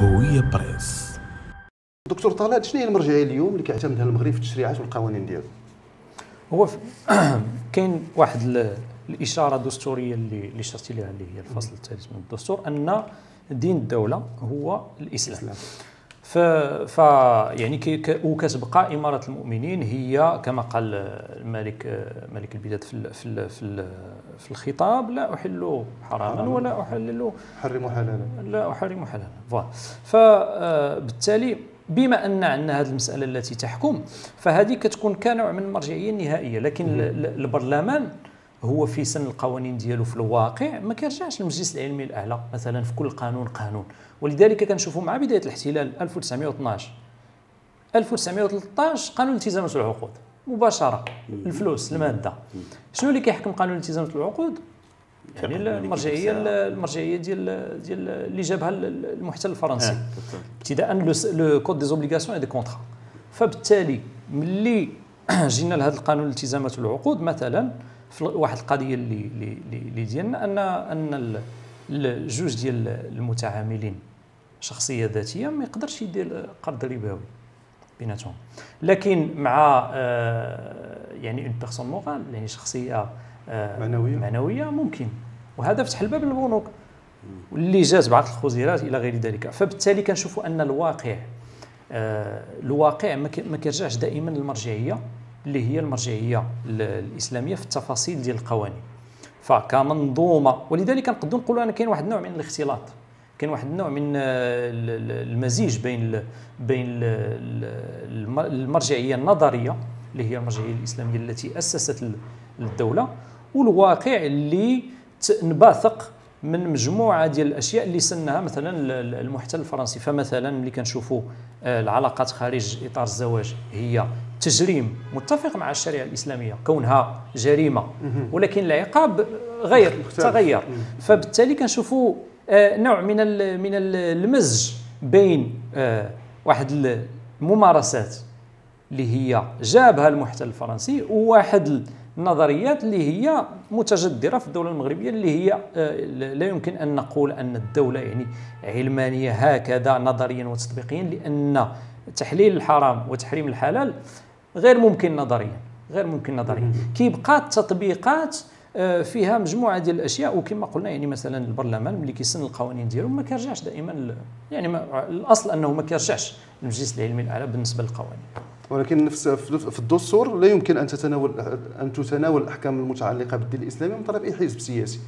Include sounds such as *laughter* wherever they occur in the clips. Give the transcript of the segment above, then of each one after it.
هوية بريس. دكتور طلال شنو هي المرجعية اليوم اللي كيعتمدها المغرب في التشريعات والقوانين ديالو؟ هو *clears throat* كاين واحد ال- الإشارة الدستورية اللي اللي شرتي لها اللي هي الفصل الثالث من الدستور أن دين الدولة هو الإسلام. ف, ف يعني كي ك- وكتبقى اماره المؤمنين هي كما قال الملك ملك البلاد في ال- في ال- في, ال- في الخطاب لا أحل حراما. ولا احلل حرموا حلالا لا احرم حلالا فوالا. فبالتالي بما أن عندنا هذه المسألة التي تحكم فهذه كتكون كنوع من المرجعية النهائية. لكن ال- ال- البرلمان هو في سن القوانين ديالو في الواقع ما كيرجعش للمجلس العلمي الأعلى مثلا في كل قانون قانون. ولذلك كنشوفوا مع بداية الاحتلال 1912 1913 قانون التزامات العقود. مباشرة الفلوس المادة. شنو اللي كيحكم قانون التزامات العقود؟ يعني المرجعية المرجعية ديال ديال اللي جابها المحتل الفرنسي. ابتداء le code des obligations et des contrats فبالتالي ملي *clears throat* جينا لهذا القانون الالتزامات والعقود مثلا في واحد القضية اللي اللي ديالنا ان أن ال- ال- جوج ديال المتعاملين شخصية ذاتية ما يقدرش يدير قرض ربوي بيناتهم. لكن مع آه، يعني une personne morale يعني شخصية آه، معنوية. معنوية ممكن. وهذا فتح الباب للبنوك. واللي جات بعض الخزيرات إلى غير ذلك. فبالتالي كنشوفوا أن الواقع آه، الواقع ما كي- ما كيرجعش دائما للمرجعية اللي هي المرجعية ال- الإسلامية في التفاصيل ديال القوانين. فكمنظومة. ولذلك نقدروا نقولوا أن كاين واحد النوع من الاختلاط. كاين واحد النوع من آه، ال- ال- المزيج بين بين ال- ال- الم- المرجعية النظرية اللي هي المرجعية الإسلامية التي أسست ال- الدولة والواقع اللي تنبثق من مجموعة ديال الأشياء اللي سنها مثلا ال- ال- المحتل الفرنسي. فمثلا ملي كنشوفوا آه، العلاقات خارج إطار الزواج هي تجريم متفق مع الشريعة الإسلامية كونها جريمة ولكن العقاب غير. تغير. فبالتالي كنشوفوا نوع من من ال- المزج بين آه، واحد الممارسات اللي هي جابها المحتل الفرنسي وواحد النظريات اللي هي متجذره في الدولة المغربية اللي هي آه، لا يمكن أن نقول أن الدولة يعني علمانية هكذا نظريا وتطبيقيا لأن تحليل الحرام وتحريم الحلال غير ممكن نظريا غير ممكن نظريا. كيبقى التطبيقات آه، فيها مجموعة ديال الأشياء وكما قلنا يعني مثلا البرلمان ملي كيسن القوانين ديالو ما كيرجعش دائما يعني ما الأصل أنه ما كيرجعش للمجلس العلمي الأعلى بالنسبة للقوانين. ولكن نفس في الدستور لا يمكن أن تتناول أن تتناول الأحكام المتعلقة بالدين الإسلامي من طرف أي حزب سياسي.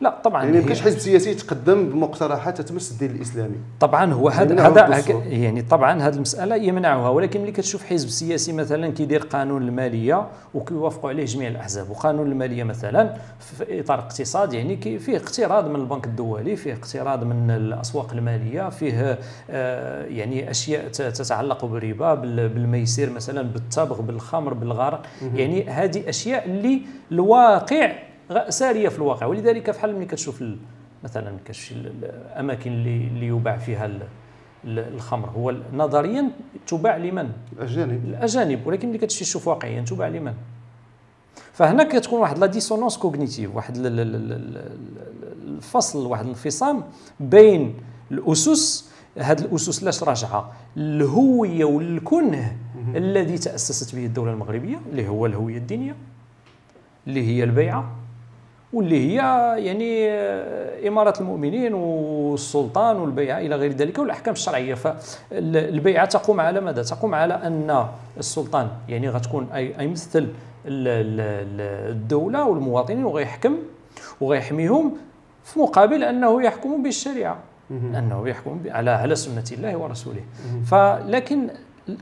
لا طبعا يعني ما حزب سياسي يتقدم بمقترحات تتمس الدين الإسلامي. طبعا هو هذا هذا يعني طبعا هذه المسألة يمنعها ولكن ملي كتشوف حزب سياسي مثلا كيدير قانون المالية وكيوافقوا عليه جميع الأحزاب وقانون المالية مثلا في إطار اقتصاد يعني فيه اقتراض من البنك الدولي فيه اقتراض من الأسواق المالية فيه آه، يعني أشياء تتعلق بالربا بال- بالميسر مثلا بالتبغ بالخمر بالغار يعني هذه أشياء اللي الواقع سارية في الواقع. ولذلك بحال ملي كتشوف مثلا كتشوف ال- الاماكن اللي اللي يباع فيها ال- ال- الخمر هو نظريا تباع لمن؟ الأجانب. الأجانب ولكن ملي كتمشي تشوف واقعيا تباع لمن؟ فهنا كتكون واحد la dissonance cognitive واحد ال- ال- ال- ال- الفصل واحد الانفصام بين الأسس هذه الأسس لاش راجعة؟ الهوية والكنه الذي تأسست به الدولة المغربية اللي هو الهوية الدينية اللي هي البيعة. واللي هي يعني إمارة المؤمنين والسلطان والبيعة إلى غير ذلك والأحكام الشرعية. فالبيعة تقوم على ماذا؟ تقوم على أن السلطان يعني غتكون يمثل ال- ال- ال- الدولة والمواطنين وغيحكم وغيحميهم في مقابل أنه يحكم بالشريعة. أنه يحكم على على سنة الله ورسوله. فلكن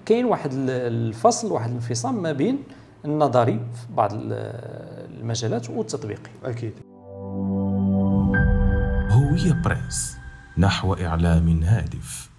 كاين واحد ال- الفصل واحد الانفصام ما بين النظري في بعض المجالات والتطبيقي أكيد. هوية بريس نحو إعلام هادف.